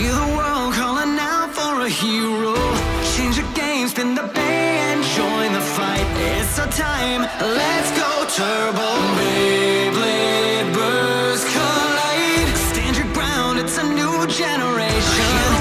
Hear the world calling out for a hero. Change the game, spin the bay, and join the fight. It's our time, let's go turbo. Beyblade burst collide. Stand your ground, it's a new generation.